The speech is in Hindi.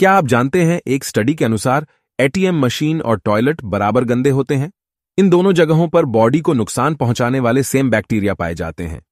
क्या आप जानते हैं एक स्टडी के अनुसार एटीएम मशीन और टॉयलेट बराबर गंदे होते हैं? इन दोनों जगहों पर बॉडी को नुकसान पहुँचाने वाले सेम बैक्टीरिया पाए जाते हैं।